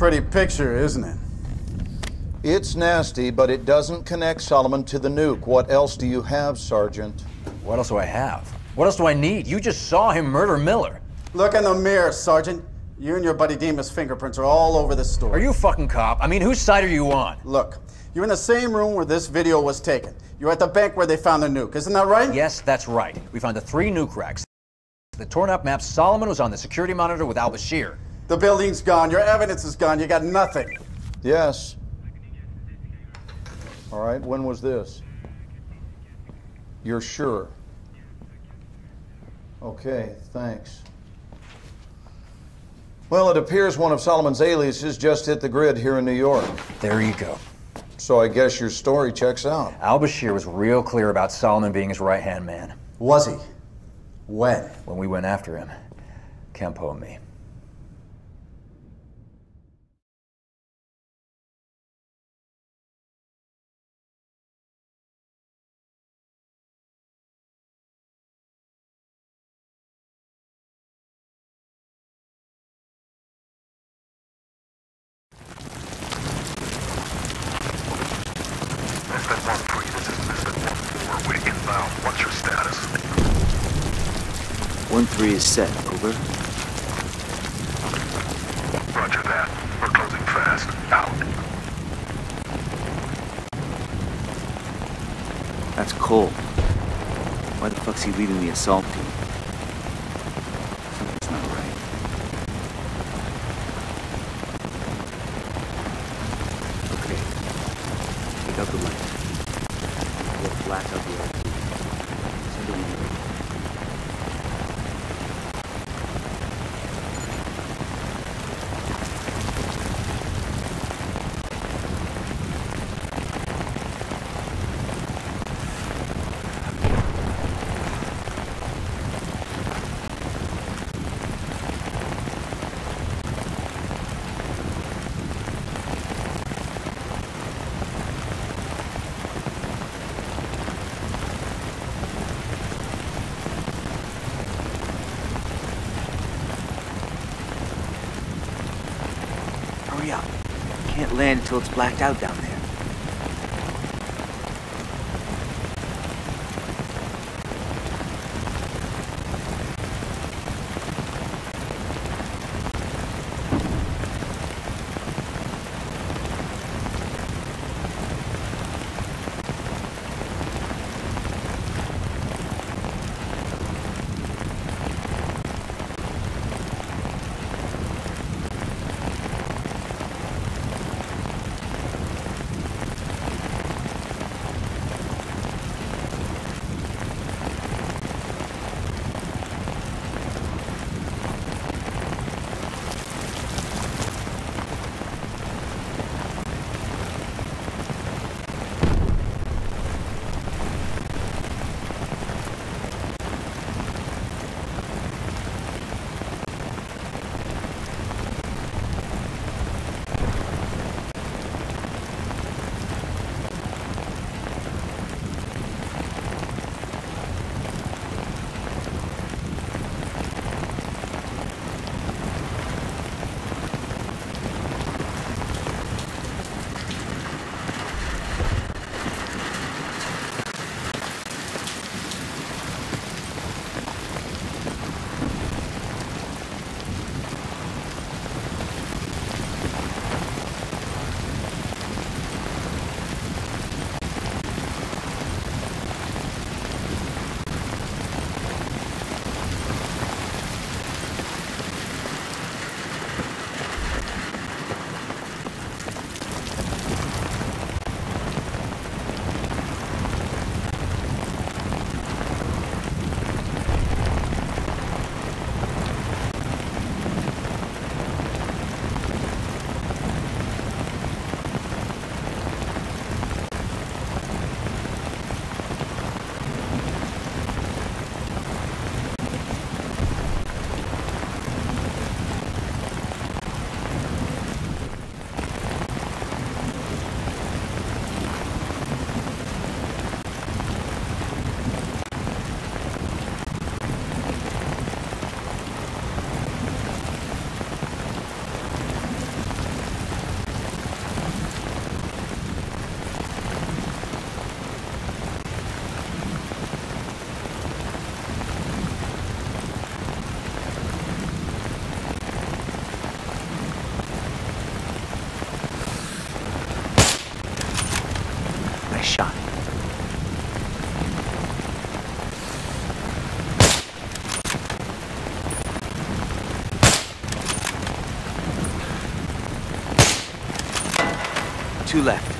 Pretty picture, isn't it? It's nasty, but it doesn't connect Solomon to the nuke. What else do you have, Sergeant? What else do I have? What else do I need? You just saw him murder Miller. Look in the mirror, Sergeant. You and your buddy Montes' fingerprints are all over this story. Are you a fucking cop? I mean, whose side are you on? Look, you're in the same room where this video was taken. You're at the bank where they found the nuke. Isn't that right? Yes, that's right. We found the three nuke racks. The torn up map, Solomon was on the security monitor with Al Bashir. The building's gone. Your evidence is gone. You got nothing. Yes. All right, when was this? You're sure? Okay, thanks. Well, it appears one of Solomon's aliases just hit the grid here in New York. There you go. So I guess your story checks out. Al Bashir was real clear about Solomon being his right hand man. Was he? When? When we went after him, Campo and me. One three is set. Over. Roger that. We're closing fast. Out. That's Cole. Why the fuck's he leading the assault team? Something's not right. Okay. Take out the light. We'll flash out the RT. Send it when you're ready. Hurry up. Can't land until it's blacked out down there. Two left.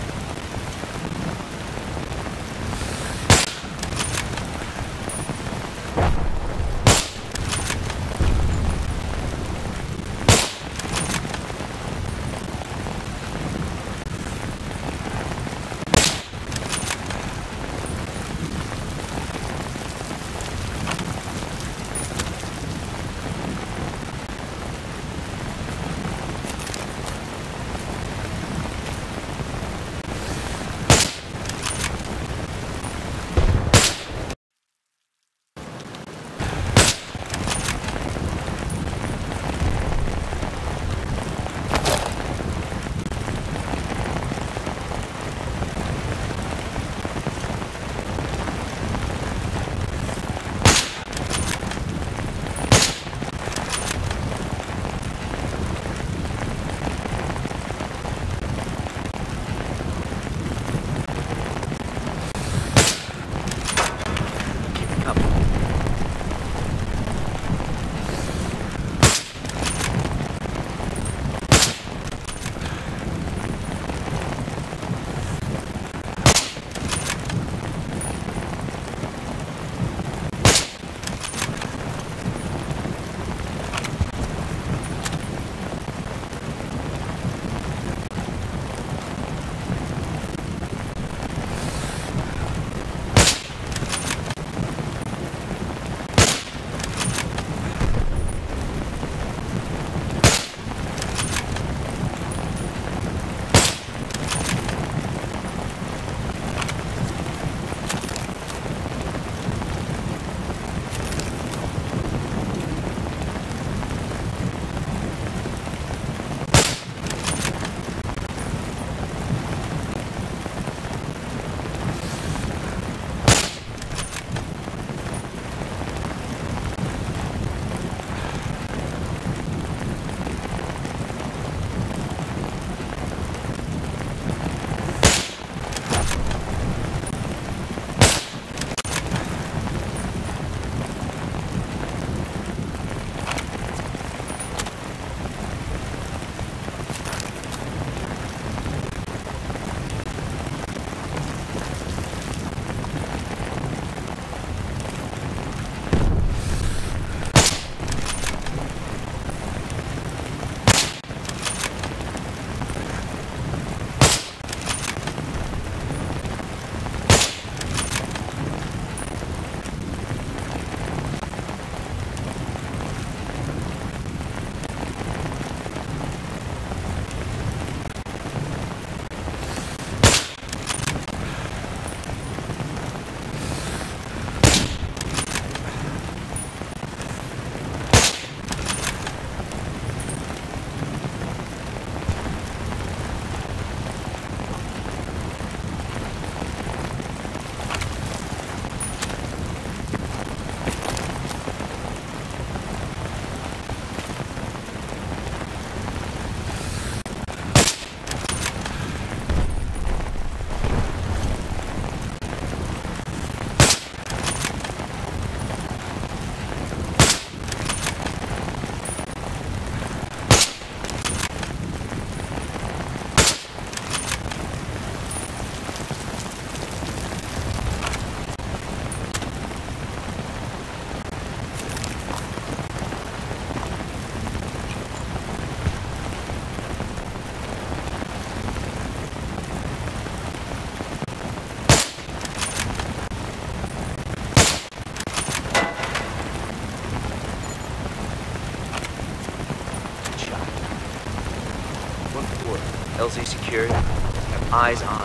Eyes on.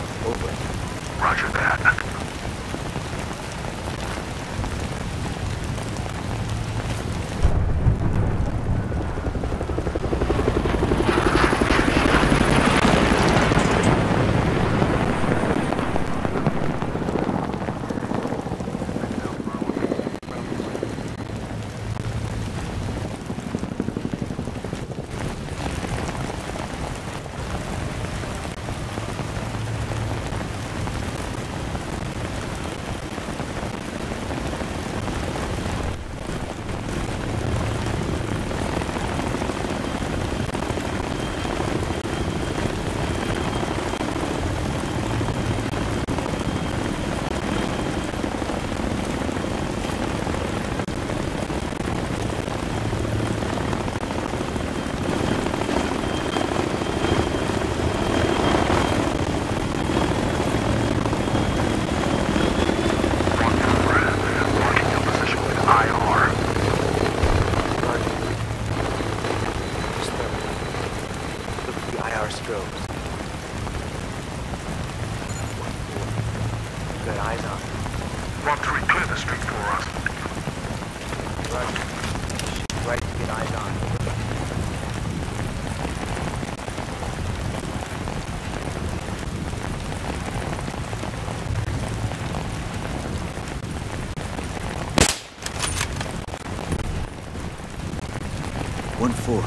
One four.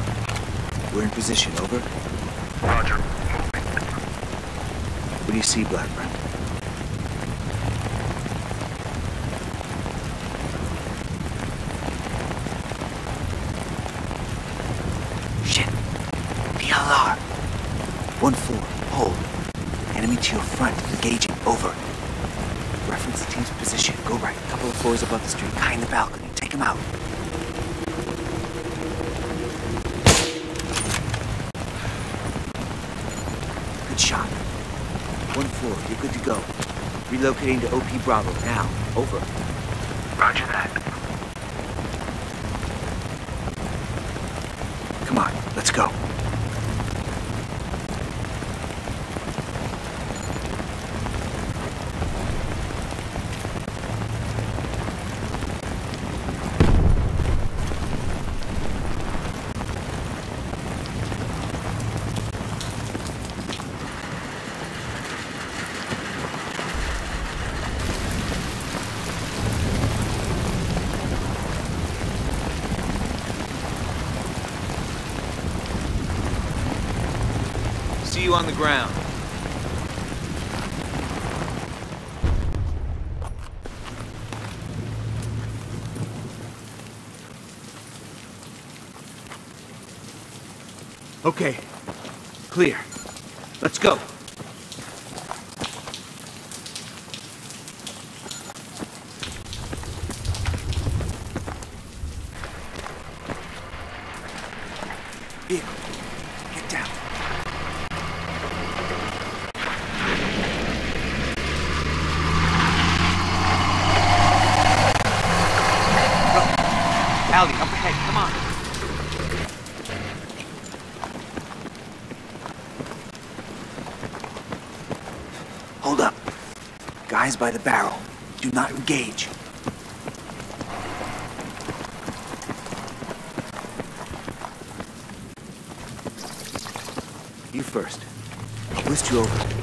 We're in position. Over. Roger. What do you see, Blackburn? Shit. PLR. One four. Hold. Enemy to your front. Engaging. Over. Reference the team's position. Go right. Couple of floors above the street. Guy in the balcony. Take him out. Good shot. One floor. You're good to go. OP Bravo now. Over. Roger that. Come on. Let's go. See you on the ground. Okay. Clear. Let's go. Vehicle. Get down. Allie, up ahead, come on. Hold up. Guys by the barrel. Do not engage. You first. I'll boost you over.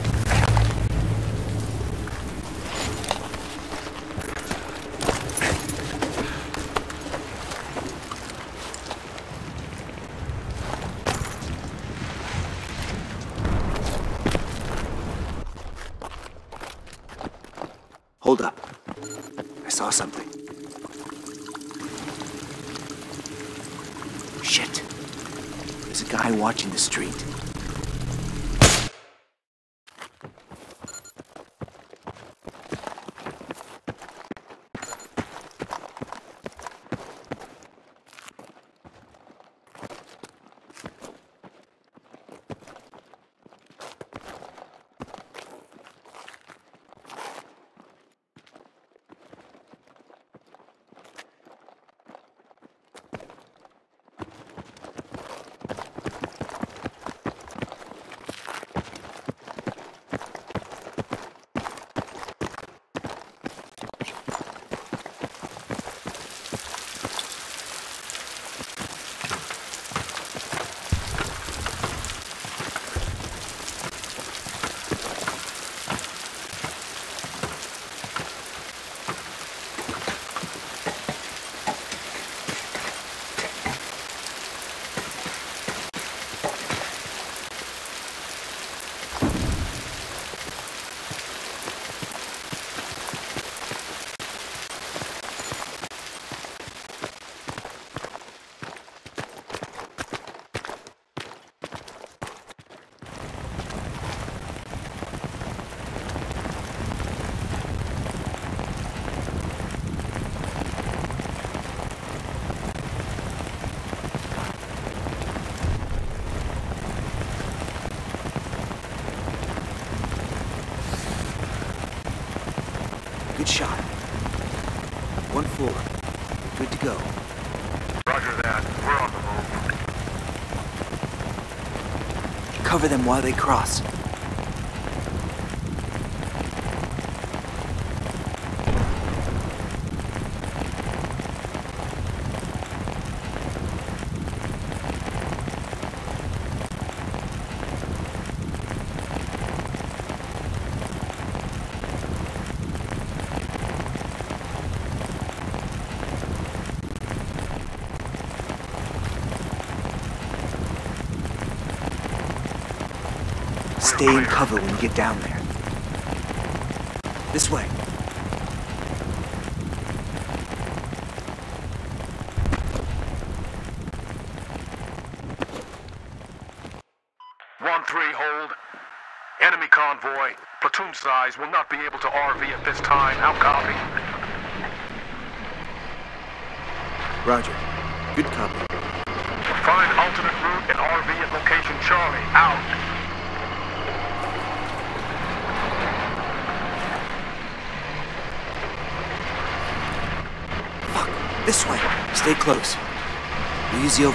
Good shot. One floor. Good to go. Roger that. We're on the move. Cover them while they cross. Stay in cover when you get down there. This way. This way. Stay close. We'll use the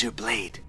Use your blade.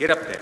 Get up there.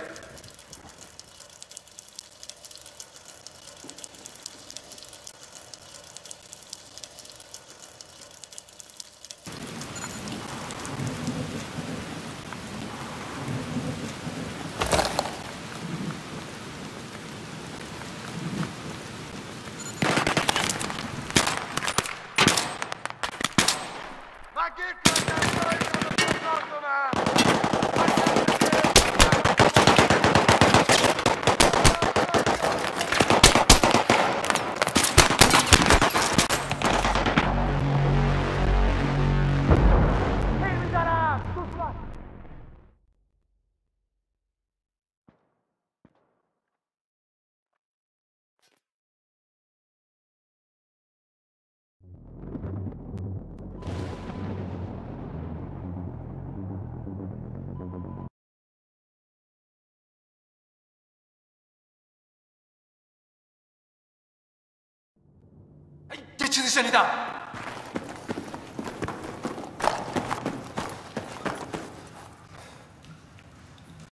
크리스천이다.